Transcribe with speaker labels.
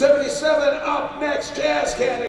Speaker 1: 77 up next jazz category.